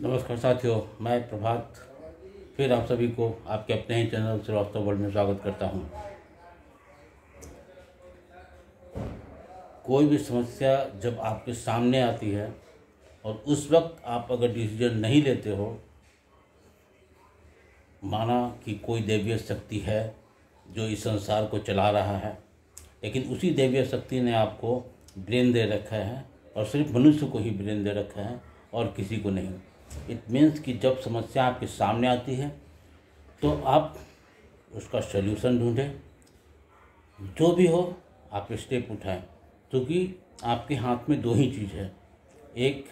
नमस्कार साथियों, मैं प्रभात फिर आप सभी को आपके अपने ही चैनल श्रीवास्तव वर्ल्ड में स्वागत करता हूँ। कोई भी समस्या जब आपके सामने आती है और उस वक्त आप अगर डिसीज़न नहीं लेते हो, माना कि कोई देवीय शक्ति है जो इस संसार को चला रहा है, लेकिन उसी देवीय शक्ति ने आपको ब्रेन दे रखा है और सिर्फ़ मनुष्य को ही ब्रेन दे रखा है और किसी को नहीं इट मीन्स कि जब समस्या आपके सामने आती है तो आप उसका सल्यूशन ढूंढें। जो भी हो, आप स्टेप उठाएँ, क्योंकि आपके हाथ में दो ही चीज़ है। एक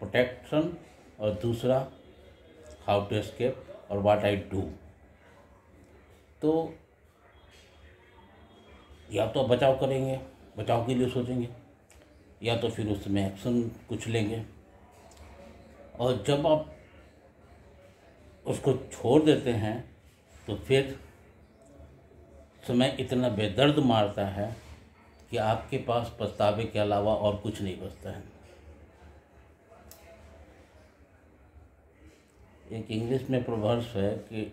प्रोटेक्शन और दूसरा हाउ टू एस्केप और व्हाट आई डू तो या तो बचाव करेंगे, बचाव के लिए सोचेंगे, या तो फिर उसमें एक्शन कुछ लेंगे। और जब आप उसको छोड़ देते हैं तो फिर समय इतना बेदर्द मारता है कि आपके पास पछतावे के अलावा और कुछ नहीं बचता है। एक इंग्लिश में प्रवर्स है कि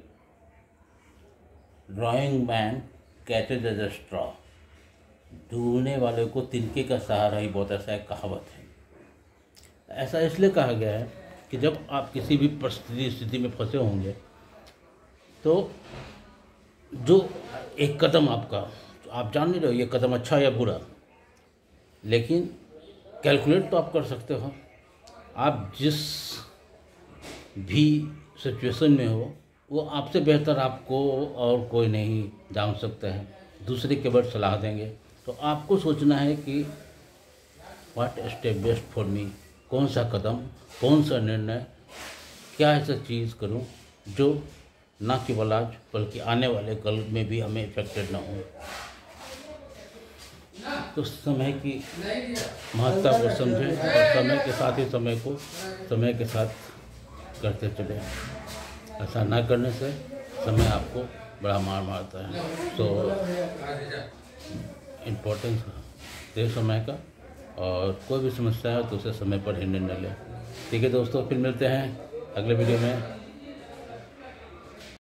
drowning man catches as a straw ढूँढने वाले को तिनके का सहारा ही बहुत ऐसा एक कहावत है। ऐसा इसलिए कहा गया है कि जब आप किसी भी परिस्थिति, स्थिति में फंसे होंगे तो जो एक कदम आपका तो आप जान नहीं रहे हो ये कदम अच्छा या बुरा, लेकिन कैलकुलेट तो आप कर सकते हो। आप जिस भी सिचुएशन में हो, वो आपसे बेहतर आपको और कोई नहीं जान सकता है। दूसरे केवल सलाह देंगे। तो आपको सोचना है कि what step best for me कौन सा कदम, कौन सा निर्णय, क्या ऐसा चीज़ करूँ जो ना केवल आज, बल्कि आने वाले कल में भी हमें इफेक्टेड ना हो? तो समय की महत्ता को समझें और समय के साथ ही समय को, समय के साथ करते चले। ऐसा ना करने से समय आपको बड़ा मार मारता है। तो इम्पोर्टेंस दे समय का और कोई भी समस्या हो तो उसे समय पर ही निर्णय लें। ठीक है दोस्तों, फिर मिलते हैं अगले वीडियो में।